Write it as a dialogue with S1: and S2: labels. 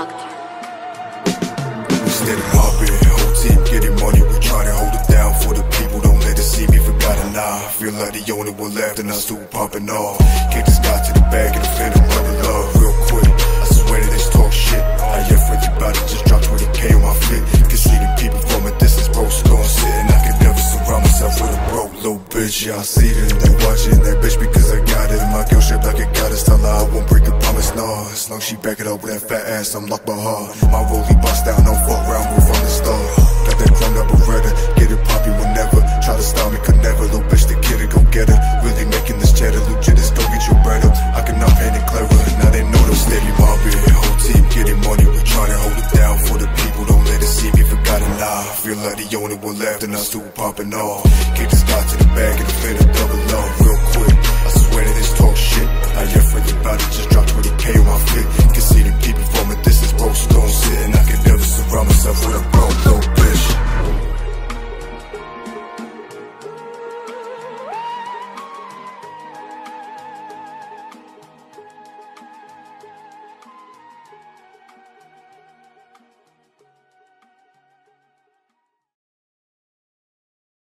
S1: We steady mobbing, whole team getting money. We try to hold it down for the people. Don't let it see me forgotten. Nah, feel like the only one left and I still popping off. Kick this guy to the bag and offend him with love real quick. I swear to this talk shit. I ain't friendly about it, just drop 20k on my flip. Can see the people from a distance, bro, gon' sit and I can never surround myself with a broke little bitch. Yeah, I see them, they watching that bitch because I got it. in My long she back it up with that fat ass, I'm locked by her. My rollie bust down, don't fuck around with from the start. Got that chromed up Beretta, get it poppy whenever. Try to stop me, could never. Little bitch, the kid, go get her. Really making this cheddar, legit, just go get your bread up. I cannot paint it clever, now they know them steady mobbing. Whole team getting money, we tryna hold it down for the people. Don't let it see me forgotten, nah. Feel like the only one left and I'm still popping off. Kick this guy to the bag and offend a double